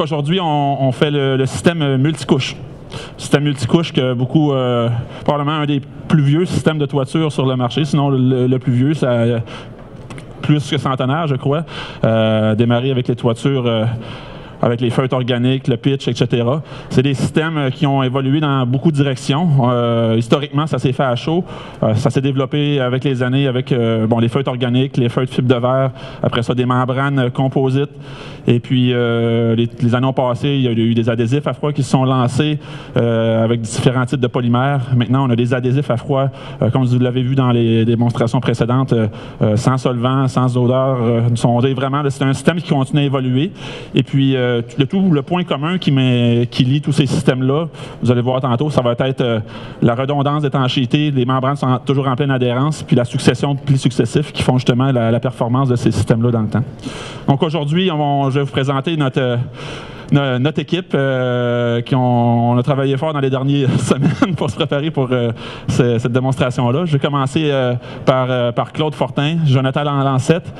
Aujourd'hui, on, fait le, système multicouche. Système multicouche que beaucoup, euh, probablement un des plus vieux systèmes de toiture sur le marché, sinon le, plus vieux, ça a plus que centenaire, je crois. Euh, démarré avec les toitures euh, avec les feutres organiques, le pitch, etc. C'est des systèmes euh, qui ont évolué dans beaucoup de directions. Euh, historiquement, ça s'est fait à chaud. Euh, ça s'est développé avec les années avec bon, les feutres organiques, les feutres fibres de verre, après ça des membranes composites. Et puis, les, années passées, il y a eu des adhésifs à froid qui se sont lancés avec différents types de polymères. Maintenant, on a des adhésifs à froid, comme vous l'avez vu dans les démonstrations précédentes, sans solvant, sans odeur. vraiment, c'est un système qui continue à évoluer. Et puis, le tout, le point commun qui, qui lie tous ces systèmes-là, vous allez voir tantôt, ça va être euh, la redondance d'étanchéité, les membranes sont toujours en pleine adhérence, puis la succession de plis successifs qui font justement la, performance de ces systèmes-là dans le temps. Donc aujourd'hui, je vais vous présenter notre euh, notre équipe euh, qui ont, on a travaillé fort dans les dernières semaines pour se préparer pour cette démonstration-là. Je vais commencer par, par Claude Fortin, Jonathan Lancette,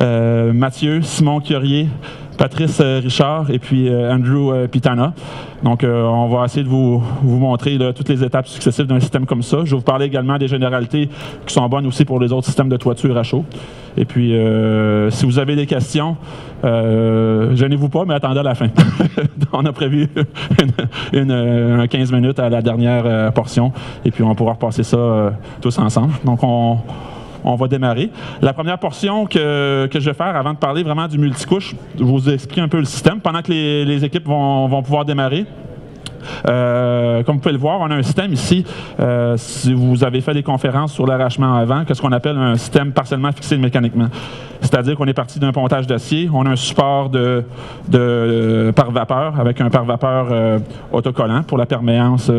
Mathieu, Simon Curier, Patrice euh, Richard et puis euh, Andrew euh, Pitana. Donc, on va essayer de vous, montrer toutes les étapes successives d'un système comme ça. Je vais vous parler également des généralités qui sont bonnes aussi pour les autres systèmes de toiture à chaud. Et puis, si vous avez des questions, gênez-vous pas, mais attendez à la fin. on a prévu une, 15 minutes à la dernière portion, et puis on pourra repasser ça tous ensemble. Donc, on, on va démarrer. La première portion que, je vais faire avant de parler vraiment du multicouche, je vous explique un peu le système pendant que les, équipes vont pouvoir démarrer. Euh, comme vous pouvez le voir, on a un système ici. Euh, si vous avez fait des conférences sur l'arrachement avant, qu'est-ce qu'on appelle un système partiellement fixé mécaniquement? C'est-à-dire qu'on est parti d'un pontage d'acier, on a un support de, de par vapeur avec un par vapeur euh, autocollant pour la perméance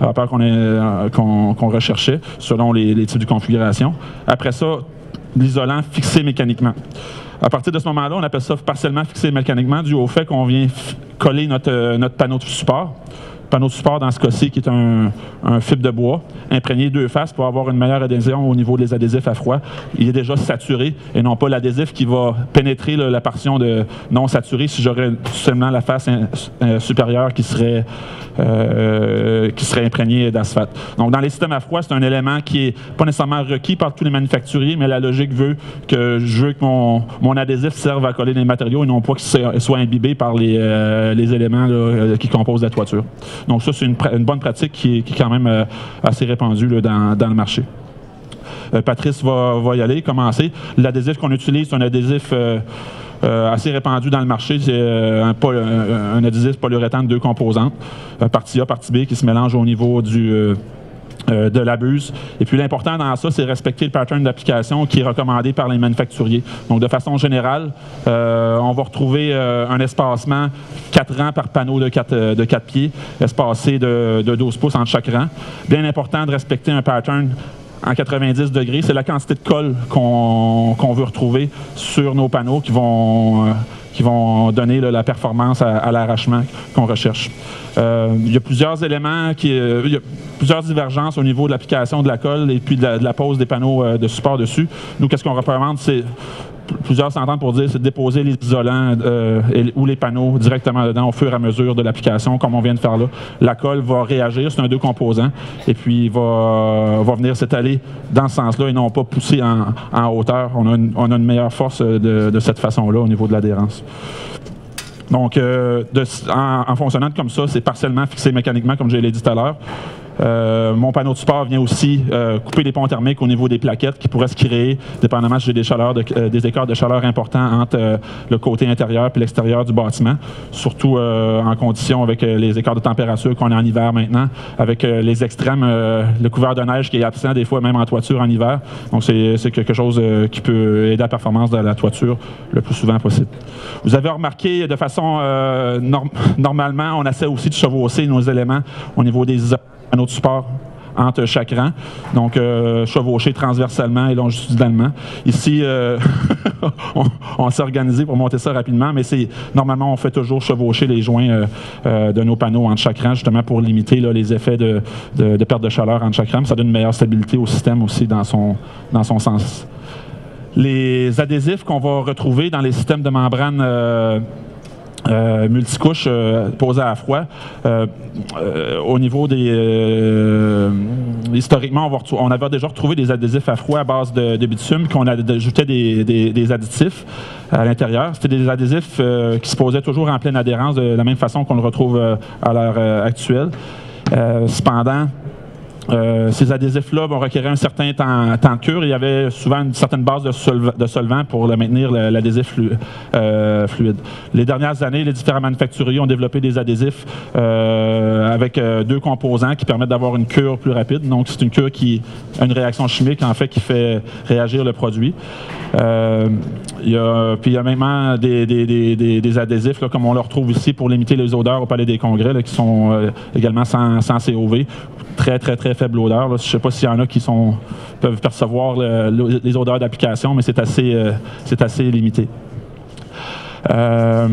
vapeur qu'on recherchait selon les types de configuration. Après ça, l'isolant fixé mécaniquement. À partir de ce moment-là, on appelle ça partiellement fixé mécaniquement dû au fait qu'on vient coller notre, euh, notre panneau de support panneau de support dans ce cas-ci qui est un, fibre de bois imprégné deux faces pour avoir une meilleure adhésion au niveau des adhésifs à froid. Il est déjà saturé et non pas l'adhésif qui va pénétrer la portion de non saturée si j'aurais seulement la face euh, supérieure qui serait, euh, qui serait imprégnée d'asphalte. Donc dans les systèmes à froid, c'est un élément qui est pas nécessairement requis par tous les manufacturiers, mais la logique veut que je veux que mon, mon adhésif serve à coller les matériaux et non pas qu'il soit imbibé par les, euh, les éléments qui composent la toiture. Donc ça, c'est une, bonne pratique qui est, quand même euh, assez répandue dans, le marché. Euh, Patrice va, y aller, commencer. L'adhésif qu'on utilise, c'est un adhésif euh, assez répandu dans le marché. C'est un, adhésif polyuréthane de deux composantes, partie A, partie B, qui se mélange au niveau du euh, de l'abuse. Et puis l'important dans ça, c'est respecter le pattern d'application qui est recommandé par les manufacturiers. Donc de façon générale, euh, on va retrouver euh, un espacement 4 rangs par panneau de 4, de 4 pieds, espacé de, de 12 pouces entre chaque rang. Bien important de respecter un pattern en 90 degrés. C'est la quantité de colle qu'on veut retrouver sur nos panneaux qui vont qui vont donner la performance à, l'arrachement qu'on recherche. Euh, il y a plusieurs éléments, qui, euh, il y a plusieurs divergences au niveau de l'application de la colle et puis de la, pose des panneaux euh, de support dessus. Nous, qu'est-ce qu'on recommande? C'est plusieurs s'entendent pour dire, c'est déposer les isolants ou les panneaux directement dedans au fur et à mesure de l'application, comme on vient de faire là. La colle va réagir, c'est un deux composants, et puis va, va venir s'étaler dans ce sens-là et non pas pousser en, hauteur. On a, une, meilleure force de, cette façon-là au niveau de l'adhérence. Donc, euh, en, en, fonctionnant comme ça, c'est partiellement fixé mécaniquement, comme je l'ai dit tout à l'heure. Euh, mon panneau de support vient aussi euh, couper les ponts thermiques au niveau des plaquettes qui pourraient se créer, dépendamment si j'ai des, chaleurs euh, des écarts de chaleur importants entre le côté intérieur et l'extérieur du bâtiment, surtout en condition avec les écarts de température qu'on a en hiver maintenant, avec les extrêmes, le couvert de neige qui est absent des fois même en toiture en hiver. Donc c'est quelque chose qui peut aider la performance de la toiture le plus souvent possible. Vous avez remarqué de façon normalement, on essaie aussi de chevaucher nos éléments au niveau des un autre support entre chaque rang, donc euh, chevauché transversalement et longitudinalement. Ici, euh, on, s'est organisé pour monter ça rapidement, mais c'est normalement on fait toujours chevaucher les joints euh, de nos panneaux entre chaque rang, justement pour limiter les effets de, perte de chaleur entre chaque rang. Ça donne une meilleure stabilité au système aussi dans son, dans son sens. Les adhésifs qu'on va retrouver dans les systèmes de membrane euh, multicouche euh, à froid. Euh, au niveau des... historiquement, on, avait déjà retrouvé des adhésifs à froid à base de, bitume qu'on ajoutait des, des, additifs à l'intérieur. C'était des adhésifs qui se posaient toujours en pleine adhérence de la même façon qu'on le retrouve à l'heure actuelle. cependant, euh, ces adhésifs-là vont requérir un certain temps, de cure. Il y avait souvent une certaine base de, solvant pour maintenir l'adhésif euh, fluide. Les dernières années, les différents manufacturiers ont développé des adhésifs euh, avec deux composants qui permettent d'avoir une cure plus rapide. Donc, c'est une cure qui a une réaction chimique, en fait, qui fait réagir le produit. y a, puis il y a même des, adhésifs, comme on le retrouve ici, pour limiter les odeurs au Palais des Congrès, qui sont également sans COV très, très, très faible odeur. Je ne sais pas s'il y en a qui sont, peuvent percevoir les odeurs d'application, mais c'est assez, euh, assez limité. Euh,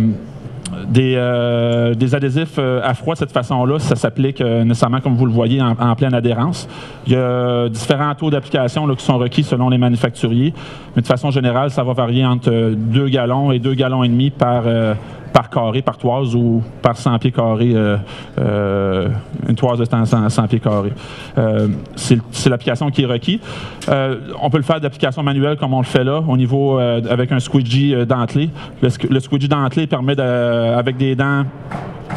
euh, des, adhésifs à froid de cette façon-là, ça s'applique nécessairement, comme vous le voyez, en, pleine adhérence. Il y a différents taux d'application qui sont requis selon les manufacturiers, mais de façon générale, ça va varier entre 2 gallons et 2 gallons et demi par, par carré, par toise ou par 100 pieds carrés, euh, euh, une toise de 100, 100 pieds carrés. Euh, c'est l'application qui est requis. on peut le faire d'application manuelle comme on le fait là, au niveau avec un squeegee dentelé. Le, squeegee dentelé permet, avec des dents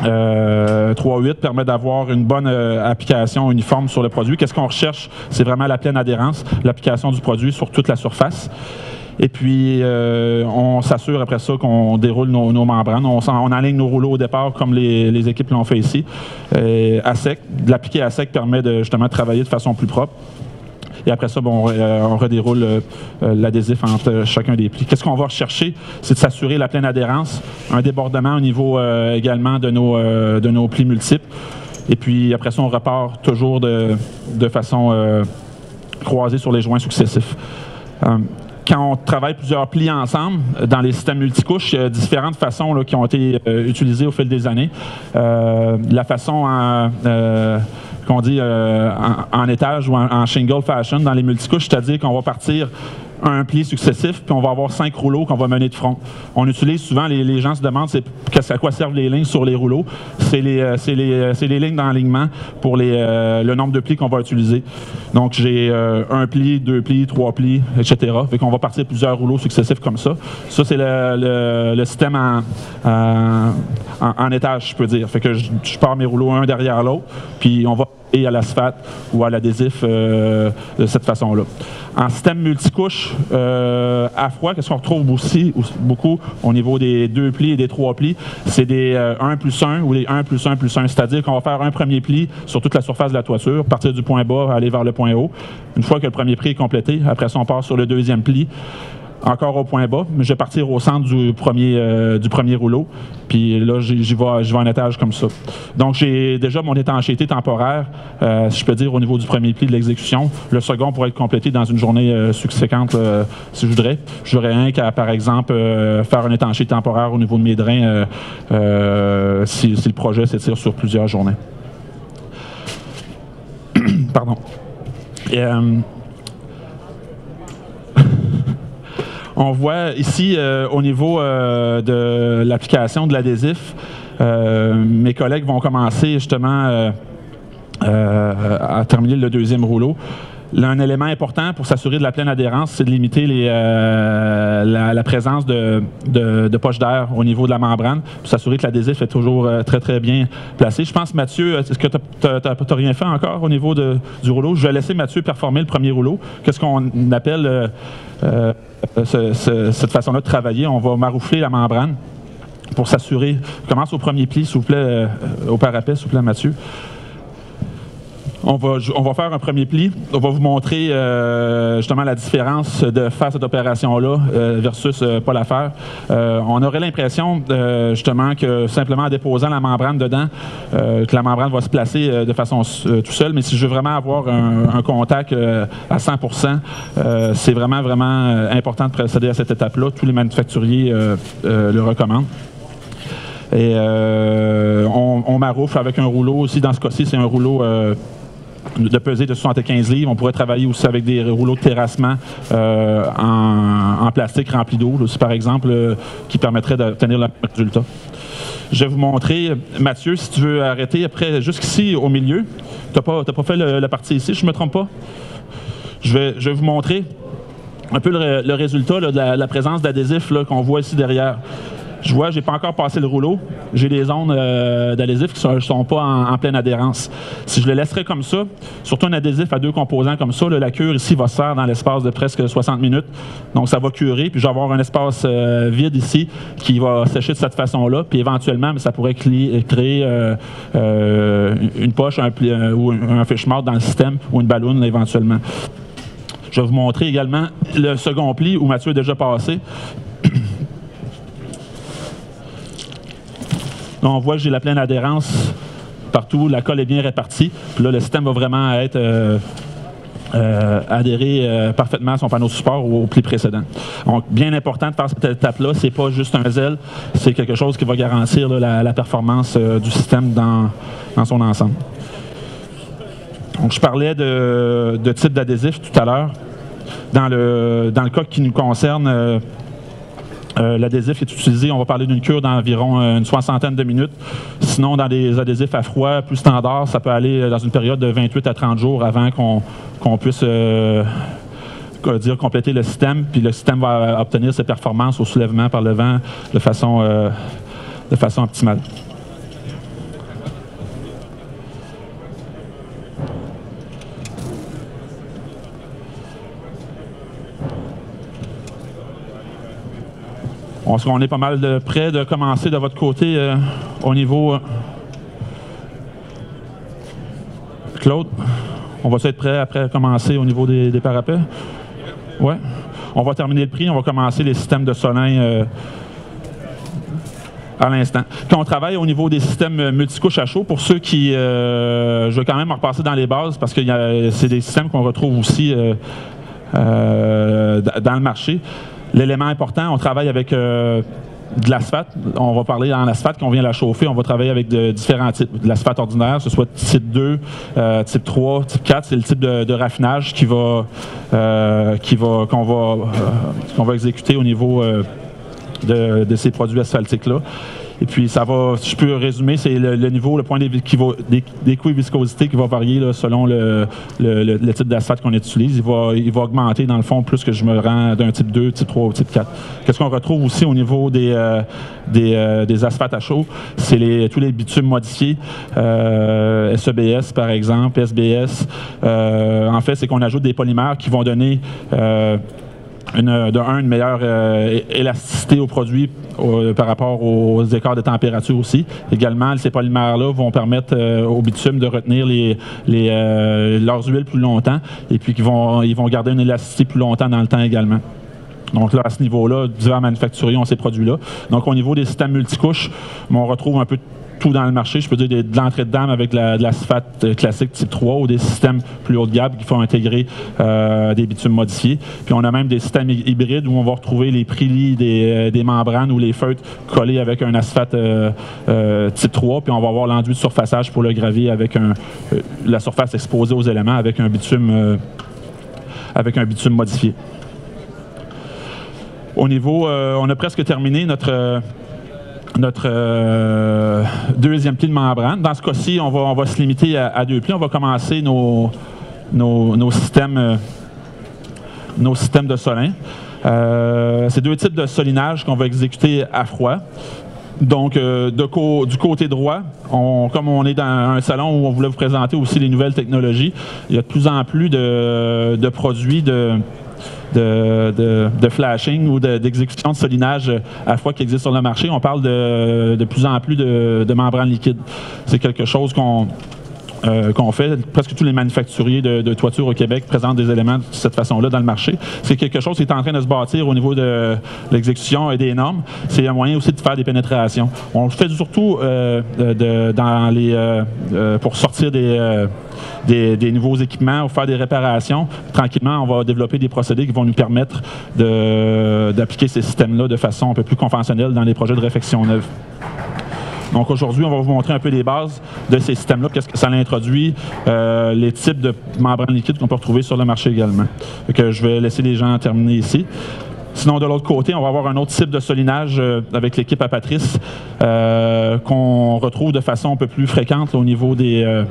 3-8 permet d'avoir une bonne application uniforme sur le produit. Qu'est-ce qu'on recherche? C'est vraiment la pleine adhérence, l'application du produit sur toute la surface. Et puis, euh, on s'assure après ça qu'on déroule nos, membranes. On, aligne nos rouleaux au départ comme les, équipes l'ont fait ici, euh, à sec. L'appliquer à sec permet de justement travailler de façon plus propre. Et après ça, bon, on, euh, redéroule l'adhésif entre chacun des plis. Qu'est-ce qu'on va rechercher? C'est de s'assurer la pleine adhérence, un débordement au niveau également de nos, de nos plis multiples. Et puis après ça, on repart toujours de, de façon croisée sur les joints successifs quand on travaille plusieurs plis ensemble euh, dans les systèmes multicouches, il y a différentes façons qui ont été euh, utilisées au fil des années. Euh, la façon qu'on dit en, étage ou en, en, shingle fashion dans les multicouches, c'est-à-dire qu'on va partir un pli successif, puis on va avoir cinq rouleaux qu'on va mener de front. On utilise souvent, les, gens se demandent à quoi servent les lignes sur les rouleaux. C'est les, euh, euh, lignes d'enlignement pour euh, le nombre de plis qu'on va utiliser. Donc j'ai un pli, deux plis, trois plis, etc. Fait qu'on va partir plusieurs rouleaux successifs comme ça. Ça, c'est le, système en, étage, je peux dire. Fait que je pars mes rouleaux un derrière l'autre, puis on va à l'asphalte ou à l'adhésif de cette façon-là. En système multicouche euh, à froid, qu'est-ce qu'on retrouve aussi beaucoup au niveau des deux plis et des trois plis? C'est des 1 euh, plus 1 ou des 1 plus 1 plus 1. C'est-à-dire qu'on va faire un premier pli sur toute la surface de la toiture, partir du point bas, aller vers le point haut. Une fois que le premier pli est complété, après ça, on part sur le deuxième pli encore au point bas, mais je vais partir au centre du premier, euh, du premier rouleau. Puis là, j'y vais, vais en étage comme ça. Donc, j'ai déjà mon étanchéité temporaire, euh, si je peux dire, au niveau du premier pli de l'exécution. Le second pourrait être complété dans une journée euh, subséquente, si je voudrais. J'aurais un qu'à, par exemple, faire un étanchéité temporaire au niveau de mes drains si, le projet s'étire sur plusieurs journées. Pardon. Et, on voit ici euh, au niveau euh, de l'application de l'adhésif, euh, mes collègues vont commencer justement à terminer le deuxième rouleau. Un élément important pour s'assurer de la pleine adhérence, c'est de limiter la, présence de, poches d'air au niveau de la membrane, pour s'assurer que l'adhésif est toujours très, très bien placé. Je pense, Mathieu, est-ce que tu n'as rien fait encore au niveau du rouleau? Je vais laisser Mathieu performer le premier rouleau. Qu'est-ce qu'on appelle cette façon-là de travailler? On va maroufler la membrane pour s'assurer. Commence au premier pli, s'il vous plaît, euh, au parapet, s'il vous plaît, Mathieu. On va, on va faire un premier pli. On va vous montrer euh, justement la différence de faire cette opération-là euh, versus euh, pas la faire. on aurait l'impression justement que simplement en déposant la membrane dedans, que la membrane va se placer de façon tout seul. Mais si je veux vraiment avoir un, contact à 100% c'est vraiment, vraiment important de procéder à cette étape-là. Tous les manufacturiers le recommandent. Et on, on maroufle avec un rouleau aussi. Dans ce cas-ci, c'est un rouleau de peser de 75 livres. On pourrait travailler aussi avec des rouleaux de terrassement euh, en, plastique rempli d'eau, par exemple, qui permettrait d'obtenir le résultat. Je vais vous montrer, Mathieu, si tu veux arrêter après, jusqu'ici au milieu. Tu n'as pas, fait la partie ici, je ne me trompe pas? Je vais, je vous montrer un peu le, résultat de la, présence d'adhésif qu'on voit ici derrière. Je vois, j'ai pas encore passé le rouleau. J'ai des zones euh, d'adhésif qui ne sont, pas en, pleine adhérence. Si je le laisserais comme ça, surtout un adhésif à deux composants comme ça, la cure ici va se faire dans l'espace de presque 60 minutes. Donc ça va curer, puis je vais avoir un espace euh, vide ici qui va sécher de cette façon-là. Puis éventuellement, ça pourrait créer euh, une poche ou un, fish dans le système ou une ballonne éventuellement. Je vais vous montrer également le second pli où Mathieu est déjà passé. On voit que j'ai la pleine adhérence partout, la colle est bien répartie. Puis là, le système va vraiment être euh, euh, adhéré euh, parfaitement à son panneau support ou au pli précédent. Donc, bien important de faire cette étape-là. C'est pas juste un zèle, c'est quelque chose qui va garantir la, performance du système dans, son ensemble. Donc, je parlais de, de type d'adhésif tout à l'heure. Dans le, dans le cas qui nous concerne, l'adhésif est utilisé, on va parler d'une cure d'environ euh, une soixantaine de minutes. Sinon, dans des adhésifs à froid plus standards, ça peut aller euh, dans une période de 28 à 30 jours avant qu'on puisse dire, compléter le système, puis le système va obtenir ses performances au soulèvement par le vent de façon optimale. On, est pas mal de près de commencer de votre côté euh, au niveau. Euh, Claude, on va être prêt après commencer au niveau des, parapets? Oui. On va terminer le prix, on va commencer les systèmes de Solin euh, à l'instant. Quand on travaille au niveau des systèmes multicouches à chaud, pour ceux qui. je vais quand même en repasser dans les bases parce que c'est des systèmes qu'on retrouve aussi dans le marché. L'élément important, on travaille avec euh, de l'asphalte. On va parler en asphalte, qu'on vient la chauffer. On va travailler avec différents types. De l'asphalte ordinaire, que ce soit type 2, euh, type 3, type 4. C'est le type de, raffinage qui va, euh, qui va, qu'on va, qu'on va exécuter au niveau de, ces produits asphaltiques-là. Et puis, ça va, si je peux résumer, c'est le, niveau, le point d'équiviscosité qui va varier selon le, type d'asphalte qu'on utilise. Il va, il va augmenter, dans le fond, plus que je me rends d'un type 2, type 3 ou type 4. Qu'est-ce qu'on retrouve aussi au niveau des, euh, euh, des, asphaltes à chaud? C'est les, tous les bitumes modifiés, euh, SEBS par exemple, SBS. en fait, c'est qu'on ajoute des polymères qui vont donner une, de un, une meilleure euh, élasticité au produit par rapport aux écarts de température aussi. Également, ces polymères-là vont permettre euh, au bitume de retenir les, euh, leurs huiles plus longtemps et puis qu'ils vont, ils vont garder une élasticité plus longtemps dans le temps également. Donc là, à ce niveau-là, divers manufacturiers ont ces produits-là. Donc au niveau des systèmes multicouches, on retrouve un peu tout dans le marché. Je peux dire de, l'entrée de dame avec de l'asphalte euh, classique type 3 ou des systèmes plus haut de gamme qui font intégrer euh, des bitumes modifiés. Puis on a même des systèmes hybrides où on va retrouver les prilis des, euh, membranes ou les feutres collés avec un asphalte type 3. Puis on va avoir l'enduit de surfaçage pour le gravier avec un, la surface exposée aux éléments avec un bitume, avec un bitume modifié. Au niveau, on a presque terminé notre notre euh, deuxième pli de membrane. Dans ce cas-ci, on va, on va se limiter à, deux plis. On va commencer nos, nos, systèmes, euh, nos systèmes de solin. Euh, c'est deux types de solinage qu'on va exécuter à froid. Donc, du côté droit, comme on est dans un salon où on voulait vous présenter aussi les nouvelles technologies, il y a de plus en plus de produits de, de, flashing ou d'exécution de, solinage à fois qui existe sur le marché. On parle de, plus en plus de, membranes liquides. C'est quelque chose qu'on euh, qu'on fait. Presque tous les manufacturiers de, de, toiture au Québec présentent des éléments de cette façon-là dans le marché. C'est quelque chose qui est en train de se bâtir au niveau de l'exécution et des normes. C'est un moyen aussi de faire des pénétrations. On le fait surtout euh, euh, pour sortir des des, nouveaux équipements ou faire des réparations. Tranquillement, on va développer des procédés qui vont nous permettre d'appliquer ces systèmes-là de façon un peu plus conventionnelle dans les projets de réfection neuve. Donc aujourd'hui, on va vous montrer un peu les bases de ces systèmes-là, qu'est-ce que ça introduit, euh, les types de membranes liquides qu'on peut retrouver sur le marché également. que je vais laisser les gens terminer ici. Sinon, de l'autre côté, on va avoir un autre type de solinage avec l'équipe à Patrice qu'on retrouve de façon un peu plus fréquente au niveau des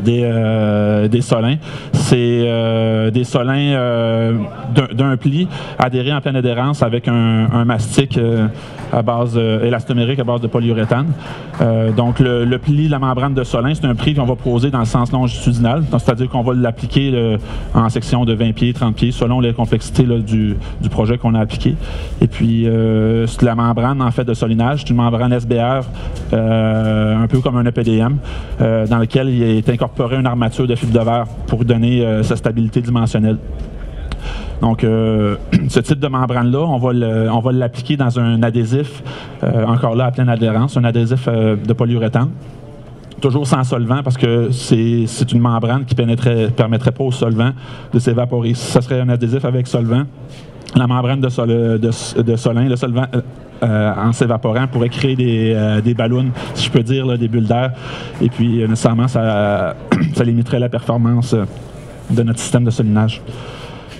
des, euh, des solins. C'est euh, des solins euh, d'un pli adhérés en pleine adhérence avec un, mastic à base élastomérique à base de polyuréthane. donc le, pli, la membrane de solin, c'est un pli qu'on va poser dans le sens longitudinal. C'est-à-dire qu'on va l'appliquer en section de 20 pieds, 30 pieds, selon les complexités du, projet qu'on a appliqué. Et puis la membrane en fait de solinage, c'est une membrane SBR, un peu comme un EPDM, dans lequel il est incorporer une armature de fibre de verre pour donner euh, sa stabilité dimensionnelle. Donc, euh, ce type de membrane-là, on va l'appliquer dans un adhésif, euh, encore là à pleine adhérence, un adhésif de polyuréthane. Toujours sans solvant parce que c'est une membrane qui ne permettrait pas au solvant de s'évaporer. Ça serait un adhésif avec solvant, la membrane de, sol, solin, le solvant, euh, en s'évaporant pourrait créer des, euh, ballons, si je peux dire, des bulles d'air. Et puis, euh, nécessairement, ça, ça, limiterait la performance de notre système de solinage.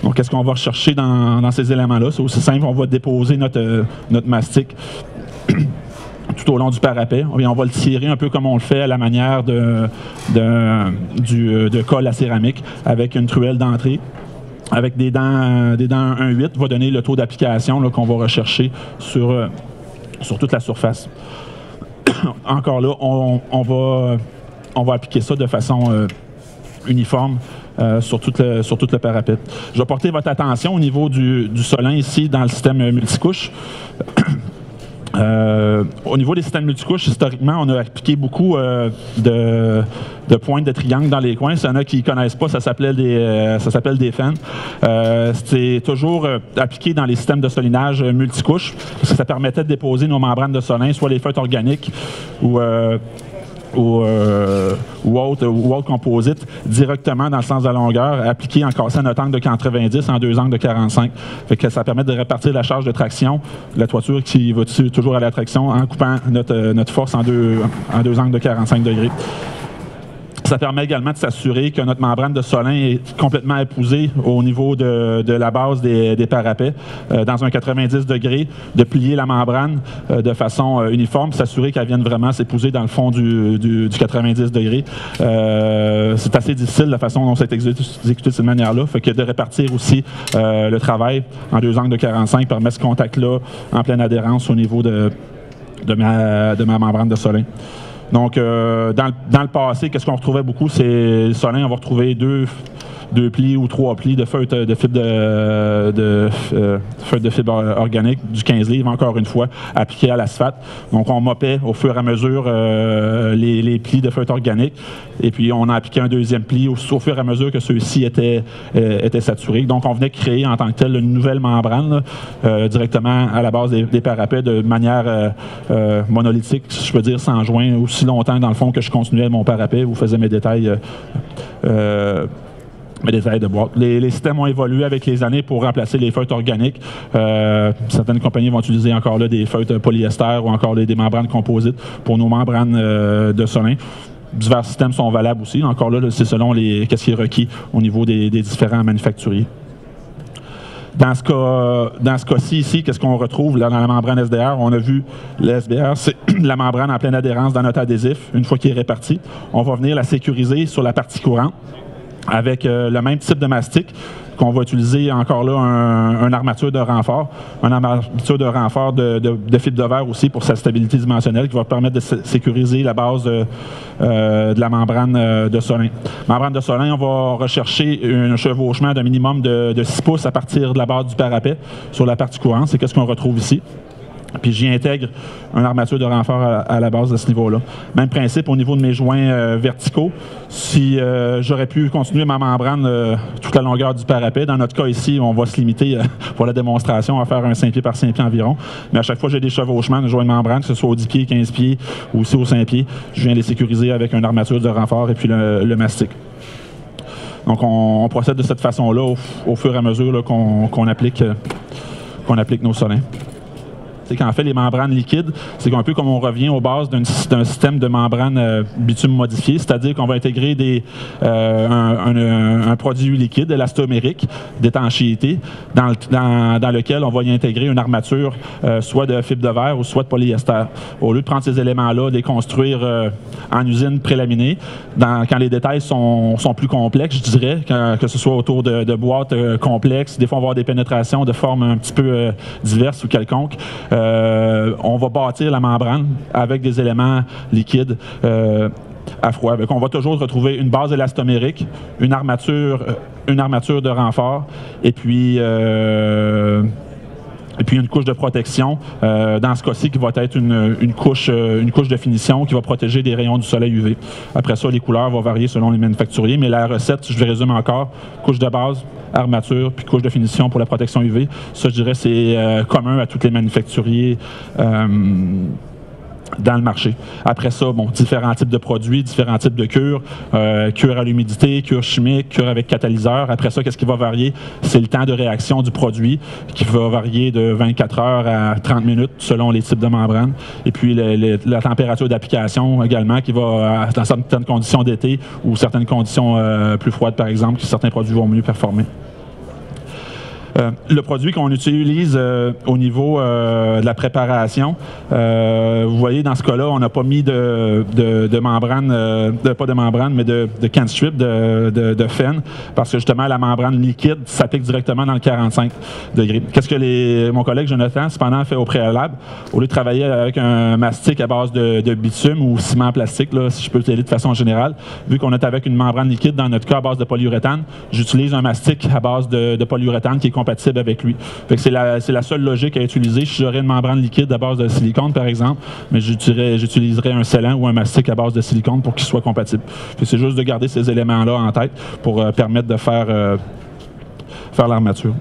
Donc, qu'est-ce qu'on va rechercher dans, ces éléments-là? C'est aussi simple, on va déposer notre, notre mastic tout au long du parapet. On va le tirer un peu comme on le fait à la manière de, de, de colle à céramique avec une truelle d'entrée avec des dents, des dents 1,8 va donner le taux d'application qu'on va rechercher sur, euh, sur toute la surface. Encore là, on, va, on va appliquer ça de façon euh, uniforme euh, sur, tout le, sur tout le parapet. Je vais porter votre attention au niveau du, du solin ici dans le système multicouche. Euh, au niveau des systèmes multicouches, historiquement, on a appliqué beaucoup euh, de, de, pointes de triangle dans les coins. S'il y en a qui ne connaissent pas, ça s'appelle des, euh, ça des fans. C'est toujours appliqué dans les systèmes de solinage multicouches parce que ça permettait de déposer nos membranes de solin, soit les feutres organiques ou ou, euh, ou, autre, ou autre composite directement dans le sens de la longueur, appliqué en cassant notre angle de 90 en deux angles de 45. Fait que ça permet de répartir la charge de traction, la toiture qui va toujours à la traction en coupant notre, notre force en deux, en deux angles de 45 degrés. Ça permet également de s'assurer que notre membrane de solin est complètement épousée au niveau de, la base des, parapets. Euh, dans un 90 degrés, de plier la membrane euh, de façon euh, uniforme, s'assurer qu'elle vienne vraiment s'épouser dans le fond du, 90 degrés. c'est assez difficile la façon dont c'est exécuté de cette manière-là. Fait que de répartir aussi le travail en deux angles de 45 permet ce contact-là en pleine adhérence au niveau de, ma, de ma membrane de solin. Donc, euh, dans, le passé, qu'est-ce qu'on retrouvait beaucoup? C'est Solin, on va retrouver deux, deux plis ou trois plis de feutres de fibre de, de, euh, de fibre organique du 15 livres, encore une fois, appliqué à l'asphalte. Donc, on mopait au fur et à mesure euh, les, plis de feutre organique. Et puis, on a appliqué un deuxième pli au, fur et à mesure que ceux-ci étaient, saturés. Donc, on venait créer en tant que tel une nouvelle membrane directement à la base des, parapets de manière monolithique, si je peux dire, sans joint aussi longtemps, dans le fond, que je continuais mon parapet ou faisais mes détails. Euh, euh, mes détails de boîte. Les, systèmes ont évolué avec les années pour remplacer les feutres organiques. Euh, certaines compagnies vont utiliser encore là des feutres polyester ou encore des, membranes composites pour nos membranes de solin divers systèmes sont valables aussi. Encore là, c'est selon les, ce qui est requis au niveau des différents manufacturiers. Dans ce cas, dans ce cas-ci ici, qu'est-ce qu'on retrouve là, dans la membrane SDR? On a vu le SDR, c'est la membrane en pleine adhérence dans notre adhésif. Une fois qu'il est réparti, on va venir la sécuriser sur la partie courante avec euh, le même type de mastic qu'on va utiliser encore là un, armature de renfort, un armature de renfort de, fibre de verre aussi pour sa stabilité dimensionnelle qui va permettre de sécuriser la base de, euh, la membrane euh, de Solin. Membrane de Solin, on va rechercher un chevauchement d'un minimum de, de 6 pouces à partir de la base du parapet sur la partie courante. C'est ce qu'on retrouve ici? Puis j'y intègre un armature de renfort à, la base de ce niveau-là. Même principe au niveau de mes joints euh, verticaux. Si euh, j'aurais pu continuer ma membrane euh, toute la longueur du parapet, dans notre cas ici, on va se limiter pour la démonstration à faire un 5 pieds par 5 pieds environ. Mais à chaque fois j'ai des chevauchements de joints de membrane, que ce soit au 10 pieds, 15 pieds ou aussi au 5 pieds, je viens les sécuriser avec un armature de renfort et puis le, mastic. Donc on, procède de cette façon-là au, fur et à mesure qu'on applique, qu'on applique nos solins. C'est qu'en fait, les membranes liquides, c'est un peu comme on revient aux bases d'un système de membrane euh, bitume modifié, c'est-à-dire qu'on va intégrer des, euh, un, produit liquide, élastomérique, d'étanchéité, dans, dans, lequel on va y intégrer une armature euh, soit de fibre de verre ou soit de polyester. Au lieu de prendre ces éléments-là, les construire en usine prélaminée, dans, quand les détails sont, sont, plus complexes, je dirais, que ce soit autour de, de boîtes complexes, des fois on va avoir des pénétrations de formes un petit peu diverses ou quelconques, on va bâtir la membrane avec des éléments liquides euh, à froid. on va toujours retrouver une base élastomérique, une armature, euh, une armature de renfort, et puis et puis une couche de protection, dans ce cas-ci, qui va être une, couche, une couche de finition qui va protéger des rayons du soleil UV. Après ça, les couleurs vont varier selon les manufacturiers, mais la recette, je vais résumer encore, couche de base, armature, puis couche de finition pour la protection UV. Ça, je dirais, c'est euh, commun à tous les manufacturiers. Euh, dans le marché. Après ça, bon, différents types de produits, différents types de cures, euh, cure à l'humidité, cure chimique, cure avec catalyseur. Après ça, qu'est-ce qui va varier? C'est le temps de réaction du produit qui va varier de 24 heures à 30 minutes selon les types de membranes. Et puis la température d'application également qui va, dans certaines conditions d'été ou certaines conditions plus froides par exemple, que certains produits vont mieux performer. Euh, le produit qu'on utilise euh, au niveau euh, de la préparation, vous voyez dans ce cas-là, on n'a pas mis de, de, membrane, de, pas de membrane, mais de, de can strip, de, de, parce que justement la membrane liquide s'applique directement dans le 45 degrés. Qu'est-ce que les, mon collègue Jonathan, cependant, fait au préalable? Au lieu de travailler avec un mastic à base de, bitume ou ciment plastique, là, si je peux le de façon générale, vu qu'on est avec une membrane liquide, dans notre cas à base de polyuréthane, j'utilise un mastic à base de, polyuréthane qui est compatible avec lui. c'est la, seule logique à utiliser. Si j'aurais une membrane liquide à base de silicone, par exemple, mais j'utiliserais un scellant ou un mastic à base de silicone pour qu'il soit compatible. c'est juste de garder ces éléments-là en tête pour euh, permettre de faire, euh, faire l'armature.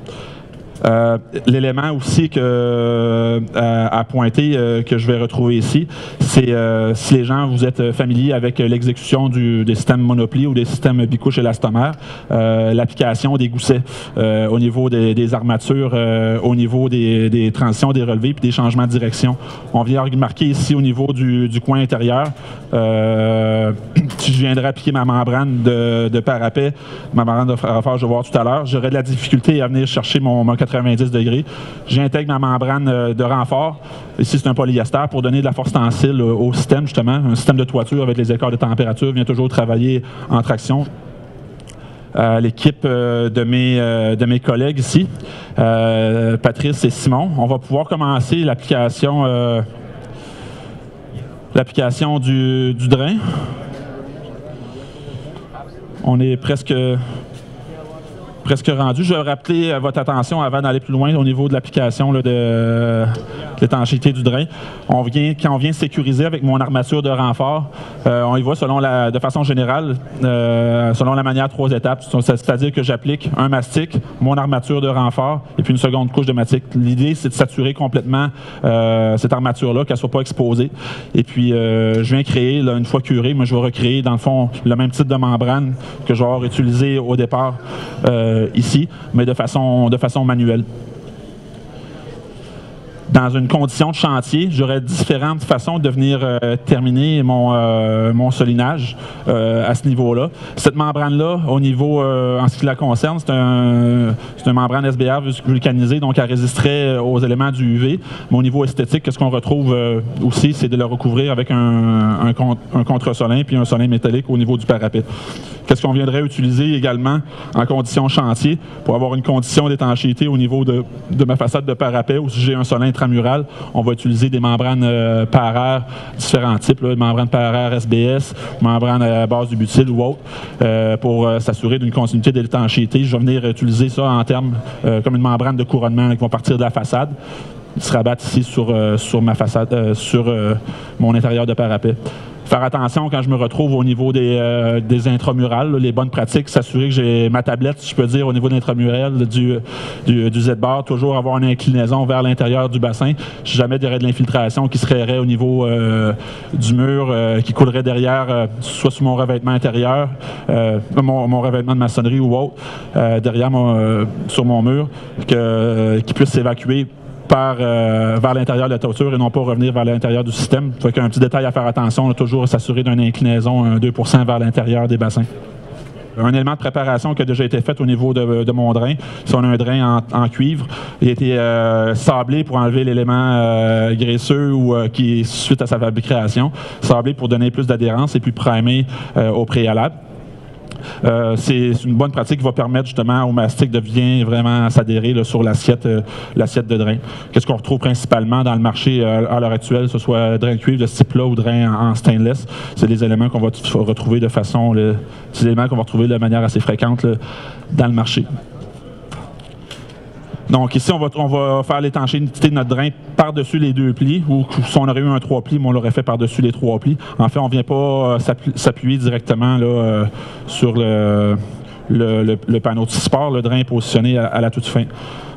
Euh, l'élément aussi que, euh, à, pointer euh, que je vais retrouver ici, c'est si les gens, vous êtes familiers avec l'exécution des systèmes Monopoly ou des systèmes bicouche élastomère, l'application des goussets au niveau des, armatures, au niveau des, transitions, des relevés puis des changements de direction. On vient remarquer ici au niveau du, coin intérieur, si je viendrais appliquer ma membrane de, parapet, ma membrane de renfort, je vais voir tout à l'heure, j'aurais de la difficulté à venir chercher mon, mon 90 degrés. J'intègre ma membrane euh, de renfort. Ici, c'est un polyester pour donner de la force tensile au système, justement. Un système de toiture avec les écarts de température vient toujours travailler en traction. Euh, l'équipe euh, de, mes, de mes collègues ici, Patrice et Simon. On va pouvoir commencer l'application l'application du, du, drain. On est presque presque rendu. Je vais rappeler votre attention avant d'aller plus loin au niveau de l'application de, l'étanchéité du drain. On vient, quand on vient sécuriser avec mon armature de renfort, euh, on y va selon de façon générale, euh, selon la manière trois étapes. C'est-à-dire que j'applique un mastic, mon armature de renfort et puis une seconde couche de mastic. L'idée, c'est de saturer complètement euh, cette armature-là, qu'elle ne soit pas exposée. Et puis, je viens créer, une fois curé, moi, je vais recréer, dans le fond, le même type de membrane que je vais avoir utilisé au départ ici, mais de façon, de façon manuelle dans une condition de chantier, j'aurais différentes façons de venir euh, terminer mon, euh, mon solinage euh, à ce niveau-là. Cette membrane-là, au niveau, en ce qui la concerne, c'est un, une membrane SBR vulcanisée, donc elle résisterait aux éléments du UV. Mais au niveau esthétique, ce qu'on retrouve aussi, c'est de le recouvrir avec un, un, contre-solin puis un solin métallique au niveau du parapet. Qu'est-ce qu'on viendrait utiliser également en condition chantier pour avoir une condition d'étanchéité au niveau de, de, ma façade de parapet ou si j'ai un solin intramural, on va utiliser des membranes euh, paraires, différents types, là, membranes paraires SBS, membranes à base du butyl ou autre, euh, pour euh, s'assurer d'une continuité d'étanchéité. Je vais venir utiliser ça en termes comme une membrane de couronnement qui va partir de la façade. Se rabattre ici sur, sur ma façade, sur mon intérieur de parapet faire attention quand je me retrouve au niveau des, euh, des intramurales, les bonnes pratiques, s'assurer que j'ai ma tablette, si je peux dire, au niveau de l'intramural du, du, Z-bar, toujours avoir une inclinaison vers l'intérieur du bassin. Si jamais il y aurait de l'infiltration qui se créerait au niveau euh, du mur, euh, qui coulerait derrière, soit sous mon revêtement intérieur, mon, mon, revêtement de maçonnerie ou autre, derrière mon, sur mon mur, que, qui puisse s'évacuer par, vers l'intérieur de la toiture et non pas revenir vers l'intérieur du système. Fait qu'un petit détail à faire attention, on toujours s'assurer d'une inclinaison 2% vers l'intérieur des bassins un élément de préparation qui a déjà été fait au niveau de, mon drain. Si on a un drain en, cuivre, il a été euh, sablé pour enlever l'élément euh, graisseux ou euh, qui est suite à sa fabrication, sablé pour donner plus d'adhérence et puis primé au préalable. Euh, c'est une bonne pratique qui va permettre justement au mastic de bien vraiment s'adhérer sur l'assiette euh, l'assiette de drain. Qu'est-ce qu'on retrouve principalement dans le marché euh, à l'heure actuelle, que ce soit drain cuivre de ce type-là ou drain en, stainless, c'est des éléments qu'on va retrouver de façon, des éléments qu'on va retrouver de manière assez fréquente dans le marché. Donc ici, on va, on va faire l'étanchéité de notre drain par-dessus les deux plis, ou si on aurait eu un trois plis, on l'aurait fait par-dessus les trois plis. En fait, on ne vient pas euh, s'appuyer directement euh, sur le, panneau de sport, le drain est positionné à la toute fin.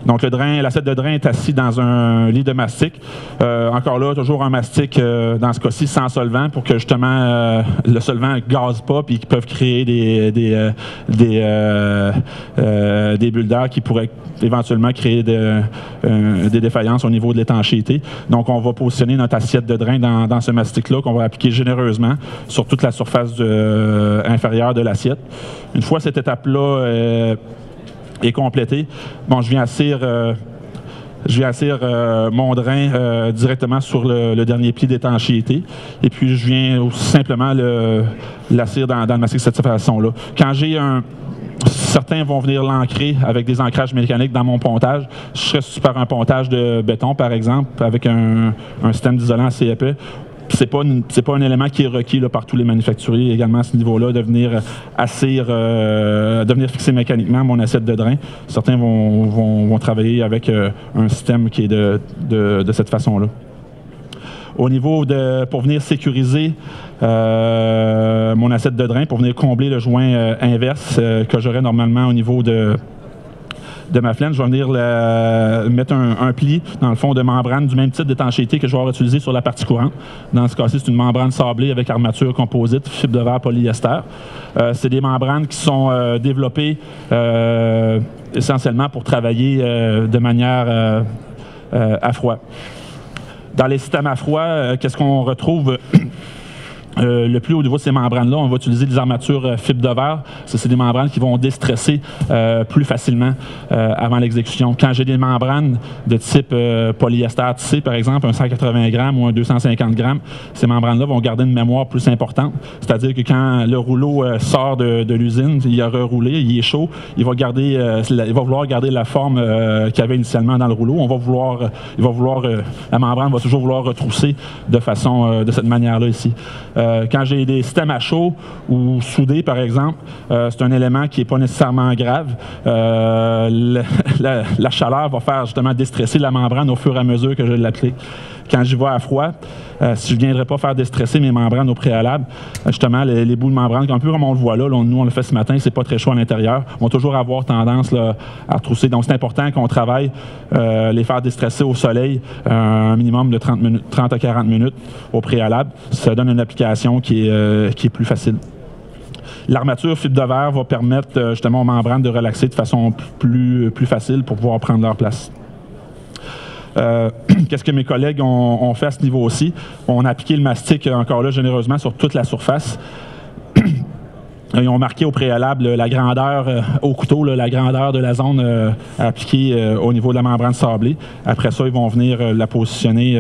Donc, le drain, l'assiette de drain est assis dans un lit de mastic. Euh, encore là, toujours un mastic, euh, dans ce cas-ci, sans solvant, pour que justement euh, le solvant ne gaze pas, puis qu'ils peuvent créer des, des, des, bulles d'air qui pourraient éventuellement créer des défaillances au niveau de l'étanchéité. Donc, on va positionner notre assiette de drain dans, dans ce mastic-là, qu'on va appliquer généreusement sur toute la surface inférieure de l'assiette. Une fois cette étape-là est complété. Bon, je viens assir, euh, je viens euh, mon drain euh, directement sur le, dernier pli d'étanchéité. Et puis, je viens simplement l'assir dans, dans le massif de cette façon-là. Quand j'ai un, certains vont venir l'ancrer avec des ancrages mécaniques dans mon pontage. Je serais super un pontage de béton, par exemple, avec un, un système d'isolant assez épais c'est pas c'est pas un élément qui est requis par tous les manufacturiers également à ce niveau-là de venir assir, euh, de venir fixer mécaniquement mon assiette de drain. Certains vont, travailler avec euh, un système qui est de, cette façon-là. Au niveau de, pour venir sécuriser euh, mon assiette de drain, pour venir combler le joint inverse que j'aurais normalement au niveau de, de ma flaine, je vais venir mettre un, pli dans le fond de membrane du même type d'étanchéité que je vais utiliser sur la partie courante. Dans ce cas-ci, c'est une membrane sablée avec armature composite, fibre de verre polyester. Euh, c'est des membranes qui sont euh, développées euh, essentiellement pour travailler de manière à froid. Dans les systèmes à froid, qu'est-ce qu'on retrouve? euh, le plus haut niveau de ces membranes-là, on va utiliser des armatures euh, fibres de verre. C'est des membranes qui vont déstresser euh, plus facilement avant l'exécution. Quand j'ai des membranes de type polyester tissé, par exemple, un 180 grammes ou un 250 grammes, ces membranes-là vont garder une mémoire plus importante. C'est-à-dire que quand le rouleau sort de, l'usine, il a reroulé, il est chaud, il va garder, il va vouloir garder la forme qu'il avait initialement dans le rouleau. On va vouloir, il va vouloir, la membrane va toujours vouloir retrousser de façon, de cette manière-là ici. Euh, quand j'ai des systèmes à chaud ou soudés, par exemple, euh, c'est un élément qui n'est pas nécessairement grave. Euh, la, chaleur va faire justement déstresser la membrane au fur et à mesure que je l'applique. Quand j'y vais à froid, si je ne viendrais pas faire déstresser mes membranes au préalable, justement, les, bouts de membrane, un peu comme on le voit là, nous on le fait ce matin, c'est pas très chaud à l'intérieur, vont toujours avoir tendance à retrousser. Donc c'est important qu'on travaille les faire déstresser au soleil un minimum de 30, minutes, 30 à 40 minutes au préalable. Ça donne une application euh, qui est, plus facile. L'armature fibre de verre va permettre euh, justement aux membranes de relaxer de façon plus facile pour pouvoir prendre leur place. Euh, qu'est-ce que mes collègues ont, fait à ce niveau aussi? On a appliqué le mastic encore là généreusement sur toute la surface. Ils ont marqué au préalable la grandeur euh, au couteau, la grandeur de la zone euh, appliquée euh, au niveau de la membrane sablée. Après ça, ils vont venir la positionner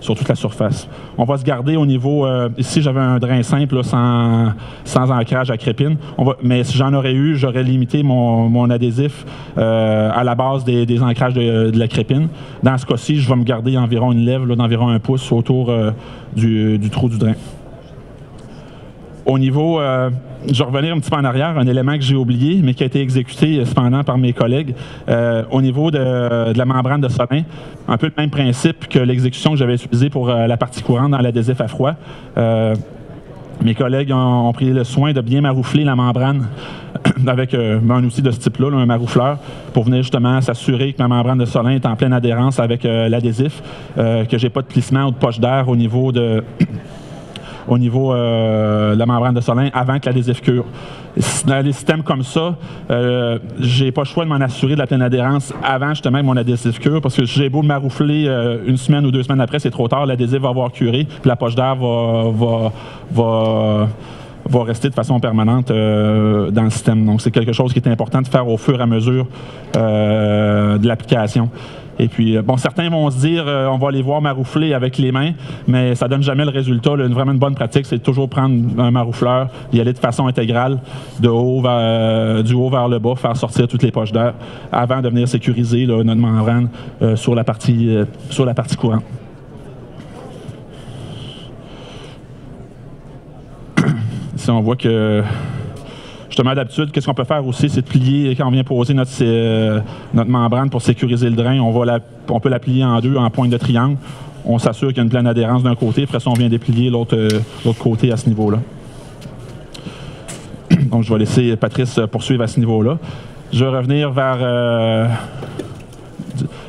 sur toute la surface. On va se garder au niveau. ici, j'avais un drain simple sans, sans ancrage à crépine. mais si j'en aurais eu, j'aurais limité mon, adhésif à la base des, ancrages de, la crépine. Dans ce cas-ci, je vais me garder environ une lèvre d'environ un pouce autour du trou du drain. Au niveau je vais revenir un petit peu en arrière, un élément que j'ai oublié, mais qui a été exécuté euh, cependant par mes collègues. Euh, au niveau de, la membrane de solin, un peu le même principe que l'exécution que j'avais utilisée pour euh, la partie courante dans l'adhésif à froid. mes collègues ont, pris le soin de bien maroufler la membrane avec un outil de ce type-là, un maroufleur, pour venir justement s'assurer que ma membrane de solin est en pleine adhérence avec l'adhésif, que j'ai pas de plissement ou de poche d'air au niveau de au niveau de la membrane de Solin avant que l'adhésif cure. Dans des systèmes comme ça, euh, j'ai pas le choix de m'en assurer de la pleine adhérence avant justement mon adhésif cure parce que j'ai beau maroufler une semaine ou deux semaines après, c'est trop tard, l'adhésif va avoir curé, puis la poche d'air va, rester de façon permanente euh, dans le système. Donc, c'est quelque chose qui est important de faire au fur et à mesure euh, de l'application. Et puis, euh, bon, certains vont se dire, on va aller voir maroufler avec les mains, mais ça donne jamais le résultat. Une vraiment une bonne pratique, c'est toujours prendre un maroufleur, y aller de façon intégrale, de haut vers, du haut vers le bas, faire sortir toutes les poches d'air, avant de venir sécuriser notre membrane sur la partie sur la partie courante. on voit que justement d'habitude, qu'est-ce qu'on peut faire aussi, c'est de plier quand on vient poser notre, euh, notre membrane pour sécuriser le drain. On, va on peut la plier en deux en pointe de triangle. On s'assure qu'il y a une pleine adhérence d'un côté, après ça, on vient déplier l'autre euh, côté à ce niveau-là. Donc, je vais laisser Patrice poursuivre à ce niveau-là. Je vais revenir vers. Euh,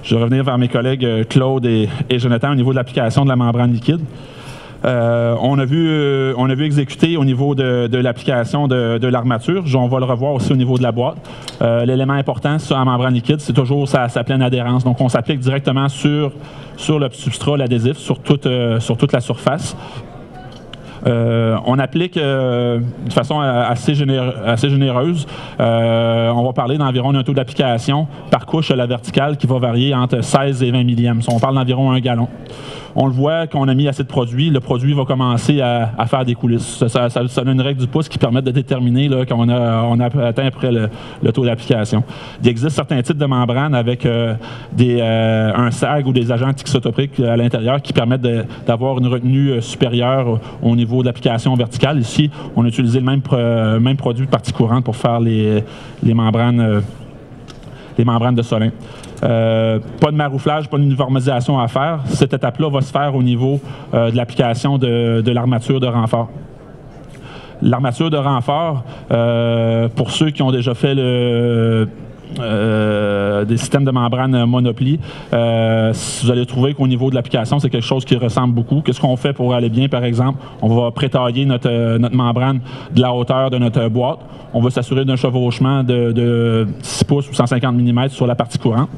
je vais revenir vers mes collègues Claude et Jonathan au niveau de l'application de la membrane liquide. Euh, on, a vu, euh, on a vu exécuter au niveau de, l'application de, l'armature. On va le revoir aussi au niveau de la boîte. Euh, l'élément important sur la membrane liquide, c'est toujours sa, pleine adhérence. Donc, on s'applique directement sur, le substrat, l'adhésif, sur toute, la surface. on applique de façon assez, assez généreuse. on va parler d'environ un taux d'application par couche à la verticale qui va varier entre 16 et 20 millièmes. On parle d'environ un gallon on le voit qu'on a mis assez de produits, le produit va commencer à, faire des coulisses. Ça, ça, donne une règle du pouce qui permet de déterminer qu'on a, on a atteint après le, taux d'application. Il existe certains types de membranes avec euh, euh, un SAG ou des agents tixotopriques à l'intérieur qui permettent d'avoir une retenue euh, supérieure au niveau de l'application verticale. Ici, on a utilisé le même, produit de partie courante pour faire les, les membranes, les membranes de Solin. Euh, pas de marouflage, pas d'uniformisation à faire. Cette étape-là va se faire au niveau euh, de l'application de, l'armature de renfort. L'armature de renfort, euh, pour ceux qui ont déjà fait le, des systèmes de membrane monoplie, vous allez trouver qu'au niveau de l'application, c'est quelque chose qui ressemble beaucoup. Qu'est-ce qu'on fait pour aller bien, par exemple? On va prétailler notre, notre membrane de la hauteur de notre boîte on va s'assurer d'un chevauchement de, 6 pouces ou 150 mm sur la partie courante.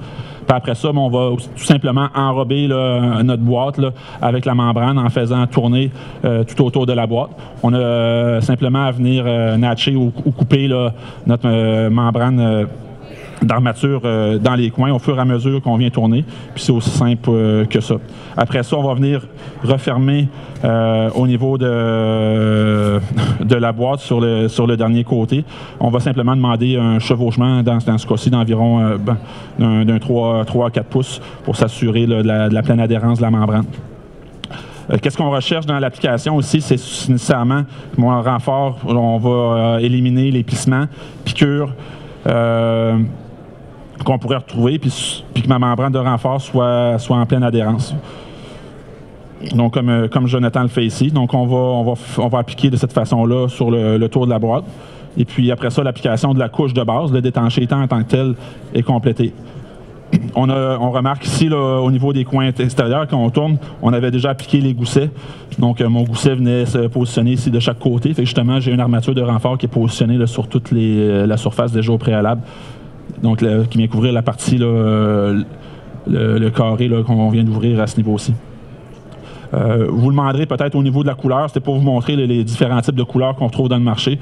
Puis après ça, on va tout simplement enrober notre boîte avec la membrane en faisant tourner euh, tout autour de la boîte. On a euh, simplement à venir euh, natcher ou, couper notre membrane d'armature euh, dans les coins au fur et à mesure qu'on vient tourner. Puis c'est aussi simple euh, que ça. Après ça, on va venir refermer euh, au niveau de, de la boîte sur le, sur le dernier côté. On va simplement demander un chevauchement dans, ce cas-ci d'environ ben, d'un 3, 3 à 4 pouces pour s'assurer de, la, pleine adhérence de la membrane. Qu'est-ce qu'on recherche dans l'application aussi? C'est nécessairement, mon renfort, on va éliminer les plissements, piqûres, qu'on pourrait retrouver, puis, que ma membrane de renfort soit, en pleine adhérence. Donc, comme, euh, comme Jonathan le fait ici. Donc, on va, appliquer de cette façon-là sur le, tour de la boîte. Et puis, après ça, l'application de la couche de base, le détanchétant en tant que tel, est complété. On, remarque ici, au niveau des coins extérieurs, quand on tourne, on avait déjà appliqué les goussets. Donc, euh, mon gousset venait se positionner ici de chaque côté. Fait justement, j'ai une armature de renfort qui est positionnée sur toute euh, la surface déjà au préalable donc qui vient couvrir la partie, le, carré qu'on vient d'ouvrir à ce niveau-ci. Euh, vous le demanderez peut-être au niveau de la couleur, c'était pour vous montrer les, différents types de couleurs qu'on trouve dans le marché.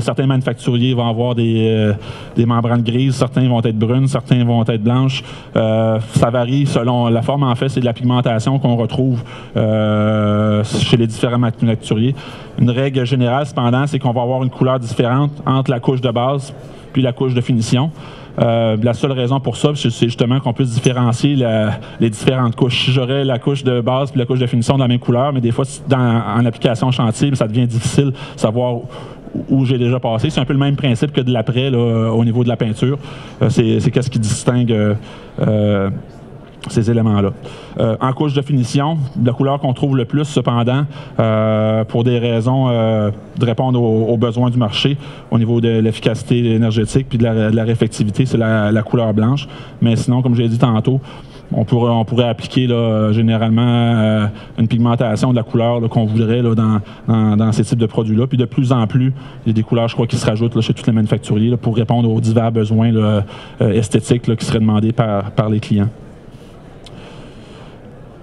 certains manufacturiers vont avoir euh, des, membranes grises, certains vont être brunes, certains vont être blanches. Euh, ça varie selon la forme. En fait, c'est de la pigmentation qu'on retrouve chez les différents manufacturiers. Une règle générale, cependant, c'est qu'on va avoir une couleur différente entre la couche de base puis la couche de finition. Euh, la seule raison pour ça, c'est justement qu'on puisse différencier les différentes couches. J'aurais la couche de base puis la couche de finition de la même couleur, mais des fois, en application chantier, ça devient difficile de savoir où j'ai déjà passé. C'est un peu le même principe que de l'après au niveau de la peinture. Euh, c'est qu'est-ce qui distingue euh, ces éléments-là. Euh, en couche de finition, la couleur qu'on trouve le plus, cependant, euh, pour des raisons euh, de répondre aux, besoins du marché, au niveau de l'efficacité énergétique puis de la, réflectivité, c'est la, couleur blanche. Mais sinon, comme j'ai dit tantôt, on pourrait, appliquer généralement une pigmentation de la couleur qu'on voudrait dans, ces types de produits-là. Puis de plus en plus, il y a des couleurs, je crois, qui se rajoutent chez tous les manufacturiers pour répondre aux divers besoins esthétiques qui seraient demandés par les clients.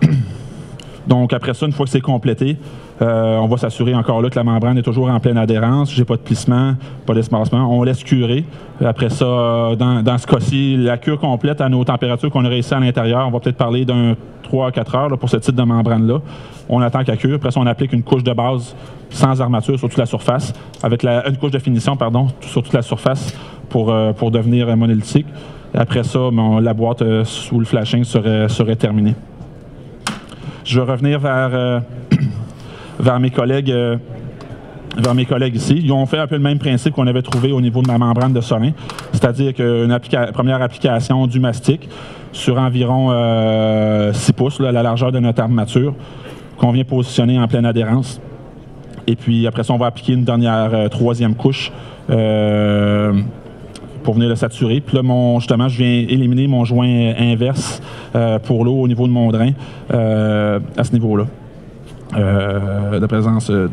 Donc après ça, une fois que c'est complété, euh, on va s'assurer encore là que la membrane est toujours en pleine adhérence. J'ai pas de plissement, pas d'espacement. On laisse curer. Après ça, euh, dans, ce cas-ci, la cure complète à nos températures qu'on a réussi à l'intérieur, on va peut-être parler d'un 3 à 4 heures pour ce type de membrane-là. On attend qu'elle cure. Après ça, on applique une couche de base sans armature sur toute la surface, avec une couche de finition, pardon, sur toute la surface pour, euh, devenir monolithique. après ça, la boîte sous le flashing serait, serait terminée. Je vais revenir vers vers mes collègues euh, vers mes collègues ici. Ils ont fait un peu le même principe qu'on avait trouvé au niveau de ma membrane de Sorin, c'est-à-dire qu'une première application du mastic sur environ 6 euh, pouces, la largeur de notre armature, qu'on vient positionner en pleine adhérence. Et puis après ça, on va appliquer une dernière euh, troisième couche pour venir le saturer. Puis là, mon, justement, je viens éliminer mon joint inverse pour l'eau au niveau de mon drain à ce niveau-là. Euh, de présence euh,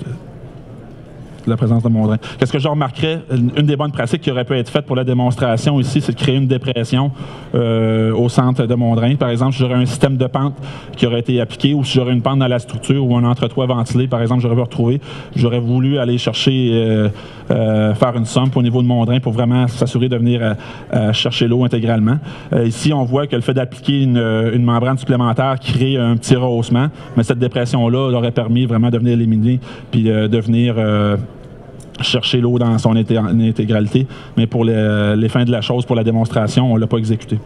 la présence de mon drain. Qu'est-ce que je remarquerais? Une des bonnes pratiques qui aurait pu être faite pour la démonstration ici, c'est de créer une dépression euh, au centre de mon drain. Par exemple, si j'aurais un système de pente qui aurait été appliqué ou si j'aurais une pente dans la structure ou un entretoit ventilé, par exemple, j'aurais j'aurais voulu aller chercher, euh, euh, faire une somme au niveau de mon drain pour vraiment s'assurer de venir chercher l'eau intégralement. ici, on voit que le fait d'appliquer une, une, membrane supplémentaire crée un petit rehaussement, mais cette dépression-là aurait permis vraiment de venir éliminer puis de venir chercher l'eau dans son intégralité, mais pour les, fins de la chose, pour la démonstration, on ne l'a pas exécuté.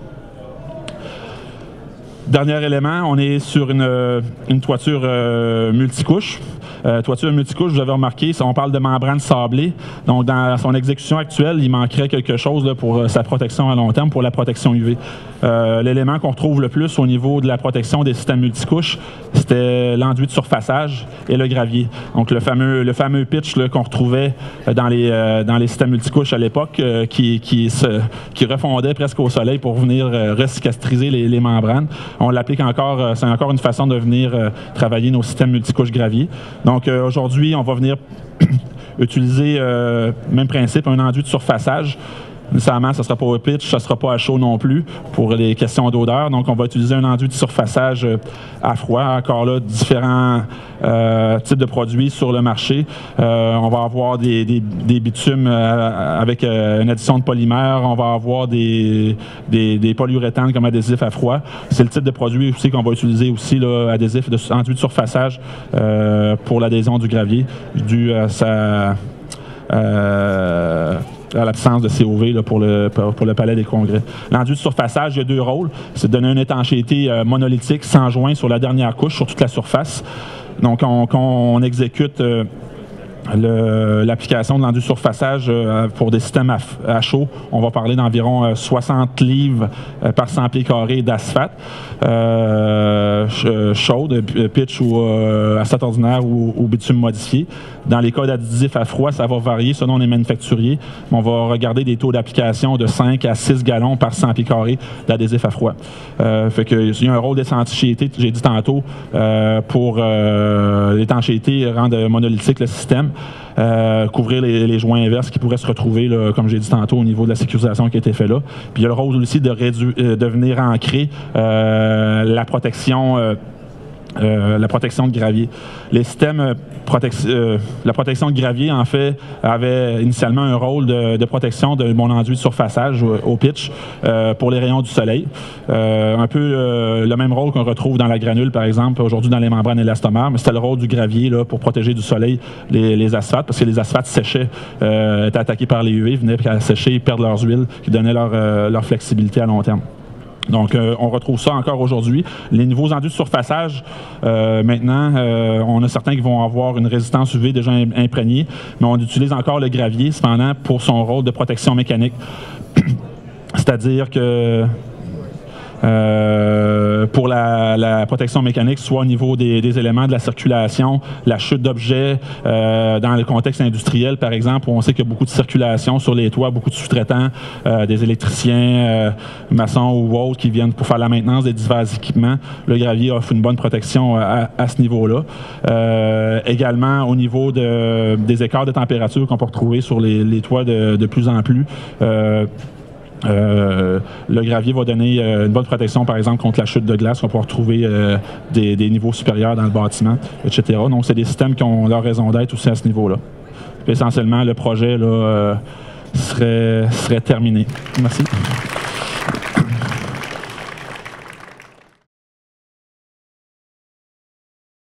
Dernier élément, on est sur une, toiture euh, multicouche. Euh, toiture multicouche, vous avez remarqué, on parle de membrane sablée. Donc, dans son exécution actuelle, il manquerait quelque chose pour euh, sa protection à long terme, pour la protection UV. Euh, l'élément qu'on retrouve le plus au niveau de la protection des systèmes multicouches, c'était l'enduit de surfaçage et le gravier. Donc, le fameux, le fameux pitch qu'on retrouvait dans les, dans les systèmes multicouches à l'époque, qui, qui, qui refondait presque au soleil pour venir recicatriser les, les membranes. On l'applique encore, c'est encore une façon de venir travailler nos systèmes multicouches gravier. Donc euh, aujourd'hui, on va venir utiliser, euh, même principe, un enduit de surfaçage Nécessairement, ce ne sera pas au pitch, ce ne sera pas à chaud non plus pour les questions d'odeur. Donc, on va utiliser un enduit de surfaçage euh, à froid. Encore là, différents euh, types de produits sur le marché. Euh, on va avoir des, bitumes avec une addition de polymère. On va avoir des, des, polyuréthanes comme adhésif à froid. C'est le type de produit aussi qu'on va utiliser aussi, là, adhésif de enduit de surfaçage pour l'adhésion du gravier, dû à sa à l'absence de COV pour, le, pour le palais des congrès. L'enduit de surfaçage, il y a deux rôles. C'est de donner une étanchéité euh, monolithique sans joint sur la dernière couche, sur toute la surface. Donc, on, quand on exécute euh, l'application de l'enduit surfaçage euh, pour des systèmes à, chaud, on va parler d'environ 60 livres par 100 pieds carrés d'asphalte chaude, pitch ou acide ordinaire ou, ou, bitume modifié. Dans les cas d'additifs à froid, ça va varier selon les manufacturiers. On va regarder des taux d'application de 5 à 6 gallons par 100 pieds carrés d'adhésif à froid. Euh, fait que, il y a un rôle d'étanchéité, j'ai dit tantôt, euh, pour euh, l'étanchéité, rendre monolithique le système. Euh, couvrir les, joints inverses qui pourraient se retrouver, comme j'ai dit tantôt, au niveau de la sécurisation qui a été fait là. Puis il y a le rôle aussi de, de venir ancrer la protection euh, la protection de gravier. Les systèmes euh, euh, la protection de gravier, en fait, avait initialement un rôle de, protection de mon enduit de surfaçage au, pitch pour les rayons du soleil. un peu le même rôle qu'on retrouve dans la granule, par exemple, aujourd'hui dans les membranes élastomères, mais c'était le rôle du gravier là, pour protéger du soleil les, asphaltes, parce que les asphaltes séchaient, étaient attaqués par les UV, venaient à sécher, perdre leurs huiles, qui donnaient leur flexibilité à long terme. Donc, euh, on retrouve ça encore aujourd'hui. Les nouveaux enduits de surfaçage, euh, maintenant, euh, on a certains qui vont avoir une résistance UV déjà imprégnée, mais on utilise encore le gravier, cependant, pour son rôle de protection mécanique. C'est-à-dire que pour la, protection mécanique, soit au niveau des, éléments de la circulation, la chute d'objets, dans le contexte industriel, par exemple, où on sait qu'il y a beaucoup de circulation sur les toits, beaucoup de sous-traitants, des électriciens, maçons ou autres qui viennent pour faire la maintenance des divers équipements. Le gravier offre une bonne protection à, ce niveau-là. également, au niveau des écarts de température qu'on peut retrouver sur les, toits de, plus en plus, euh, le gravier va donner euh, une bonne protection, par exemple, contre la chute de glace. On va pouvoir trouver euh, des, niveaux supérieurs dans le bâtiment, etc. Donc, c'est des systèmes qui ont leur raison d'être aussi à ce niveau-là. Essentiellement, le projet serait terminé. Merci.